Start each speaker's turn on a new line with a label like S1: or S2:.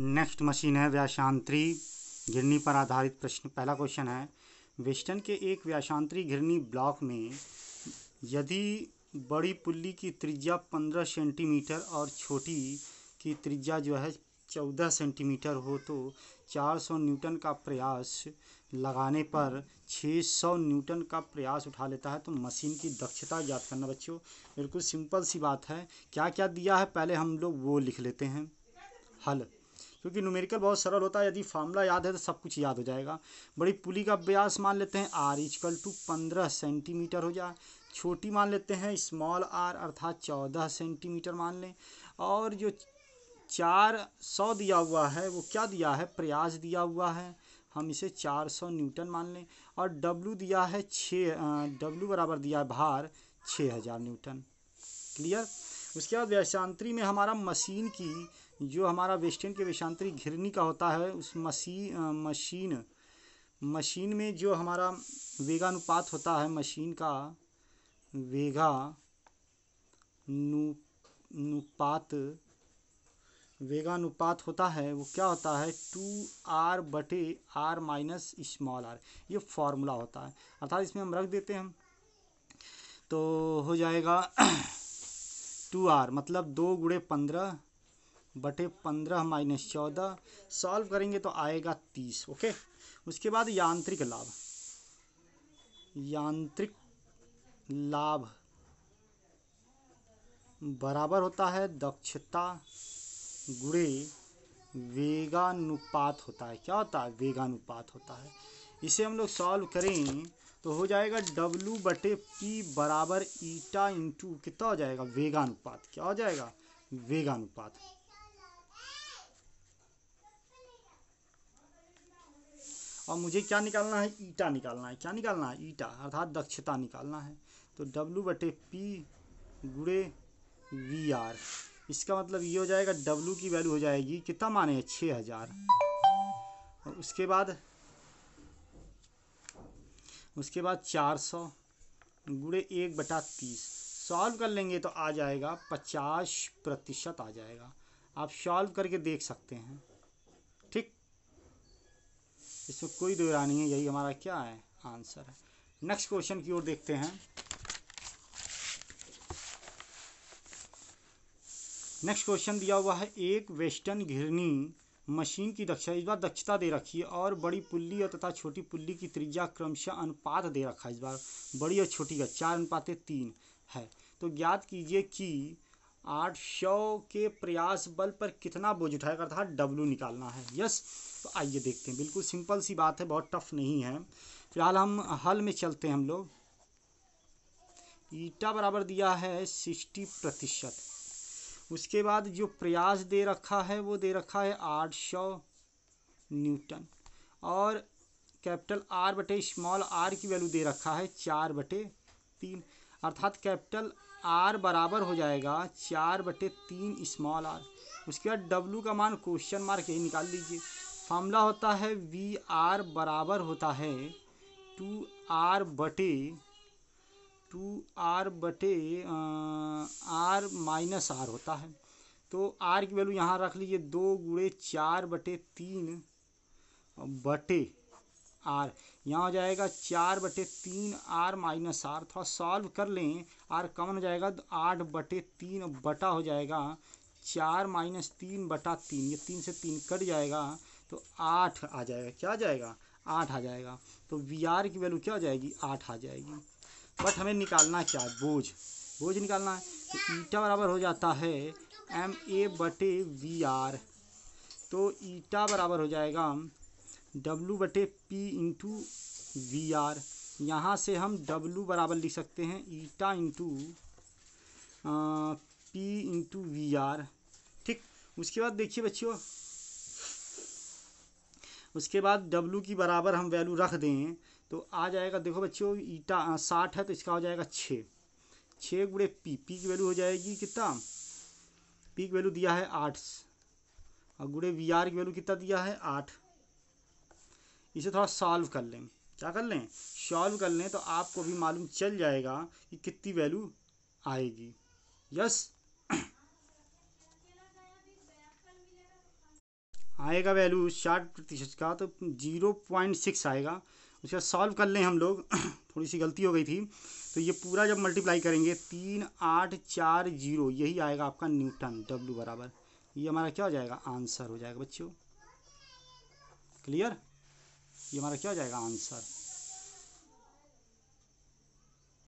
S1: Next machine है व्याशांतरी घिरनी पर आधारित प्रश्न, पहला क्वेश्चन है। वेस्टर्न के एक व्याशांतरी घिरनी ब्लॉक में यदि बड़ी पुल्ली की त्रिज्या पंद्रह सेंटीमीटर और छोटी की त्रिज्या जो है चौदह सेंटीमीटर हो तो चार सौ न्यूटन का प्रयास लगाने पर छः सौ न्यूटन का प्रयास उठा लेता है तो मशीन की दक्षता ज्ञात करना बच्चों, बिल्कुल सिंपल सी बात है। क्या क्या दिया है? पहले हम लोग वो लिख लेते हैं। हल। क्योंकि न्यूमेरिकल बहुत सरल होता है, यदि फार्मूला याद है तो सब कुछ याद हो जाएगा। बड़ी पुली का व्यास मान लेते हैं आर इजकल टू पंद्रह सेंटीमीटर हो जाए। छोटी मान लेते हैं स्मॉल आर अर्थात चौदह सेंटीमीटर मान लें। और जो चार सौ दिया हुआ है, वो क्या दिया है? प्रयास दिया हुआ है। हम इसे चार सौ न्यूटन मान लें। और डब्लू दिया है छः डब्लू बराबर दिया है भार छः हज़ार न्यूटन। क्लियर? उसके बाद वैशांतरी में हमारा मशीन की जो हमारा वेस्टर्न के वैशांतरी घिरनी का होता है, उस मशीन मशीन मशीन में जो हमारा वेगानुपात होता है, मशीन का वेगा नुपात, वेगानुपात होता है, वो क्या होता है? टू आर बटे आर माइनस स्मॉल आर। ये फॉर्मूला होता है। अर्थात इसमें हम रख देते हैं। तो हो जाएगा टू आर मतलब दो गुड़े पंद्रह बटे पंद्रह माइनस चौदह, सॉल्व करेंगे तो आएगा तीस, ओके? उसके बाद यांत्रिक लाभ। यांत्रिक लाभ बराबर होता है दक्षता गुड़े वेगानुपात होता है। क्या होता है? वेगानुपात होता है। इसे हम लोग सॉल्व करें तो हो जाएगा डब्लू बटे पी बराबर ईटा इंटू कितना हो जाएगा? वेगानुपात। क्या हो जाएगा? वेगानुपात। और मुझे क्या निकालना है? ईटा निकालना है। क्या निकालना है? ईटा, अर्थात दक्षता निकालना है। तो डब्लू बटे पी गुड़े वी आर इसका मतलब ये हो जाएगा डब्लू की वैल्यू हो जाएगी कितना माने छः हज़ार। और उसके बाद उसके बाद चार सौ गुड़े एक बटा तीस। सॉल्व कर लेंगे तो आ जाएगा पचास प्रतिशत आ जाएगा। आप सॉल्व करके देख सकते हैं। इसमें कोई दो नहीं है, यही हमारा क्या है? आंसर है। नेक्स्ट क्वेश्चन की ओर देखते हैं। नेक्स्ट क्वेश्चन दिया हुआ है, एक वेस्टर्न घिरनी मशीन की दक्षता, इस बार दक्षता दे रखी है और बड़ी पुल्ली और तथा छोटी पुल्ली की त्रिज्या क्रमशः अनुपात दे रखा है इस बार। बड़ी और छोटी का, चार अनुपात तीन है। तो ज्ञात कीजिए कि आठ सौ के प्रयास बल पर कितना बोझ उठाएगा अर्थात डब्लू निकालना है। यस तो आइए देखते हैं। बिल्कुल सिंपल सी बात है, बहुत टफ नहीं है। फ़िलहाल हम हल में चलते हैं हम लोग। ईटा बराबर दिया है सिक्सटी प्रतिशत। उसके बाद जो प्रयास दे रखा है, वो दे रखा है आठ सौ न्यूटन। और कैपिटल आर बटे स्मॉल आर की वैल्यू दे रखा है चार बटे तीन। अर्थात कैपिटल आर बराबर हो जाएगा चार बटे तीन स्मॉल आर उसके बाद डब्लू का मान क्वेश्चन मार्क यही निकाल लीजिए। फार्मूला होता है वी आर बराबर होता है टू आर बटे टू आर बटे आर माइनस आर होता है। तो आर की वैल्यू यहाँ रख लीजिए, दो गुड़े चार बटे तीन बटे। आर। यहाँ हो जाएगा चार बटे तीन आर माइनस आर। थोड़ा सॉल्व कर लें, आर कमन हो जाएगा तो आठ बटे तीन बटा हो जाएगा। चार माइनस तीन बटा तीन, ये तीन से तीन कट जाएगा तो आठ आ जाएगा। क्या आ जाएगा? आठ आ जाएगा। तो वी आर की वैल्यू क्या हो जाएगी? आठ आ जाएगी। बट हमें निकालना क्या है? बोझ। बोझ निकालना है। तो ईटा बराबर हो जाता है एम ए बटे वी आर तो ईटा बराबर हो जाएगा डब्लू बटे पी इंटू वी आर यहाँ से हम डब्लू बराबर लिख सकते हैं eta into P into V R ठीक, उसके बाद देखिए बच्चों उसके बाद डब्लू की बराबर हम वैल्यू रख दें तो आ जाएगा, देखो बच्चों ईटा साठ है तो इसका हो जाएगा छः। छः गुड़े पी पी की वैल्यू हो जाएगी कितना? पी की वैल्यू दिया है आठ। और गुड़े वी आर की वैल्यू कितना दिया है? आठ। इसे थोड़ा सॉल्व कर लें क्या कर लें? सॉल्व कर लें तो आपको भी मालूम चल जाएगा कि कितनी वैल्यू आएगी। यस आएगा वैल्यू साठ प्रतिशत का तो ज़ीरो पॉइंट सिक्स आएगा। उसका सॉल्व कर लें हम लोग। थोड़ी सी गलती हो गई थी। तो ये पूरा जब मल्टीप्लाई करेंगे, तीन, आठ, चार ज़ीरो यही आएगा आपका न्यूटन डब्ल्यू बराबर। ये हमारा क्या हो जाएगा? आंसर हो जाएगा बच्चों। क्लियर ये हमारा क्या हो जाएगा आंसर?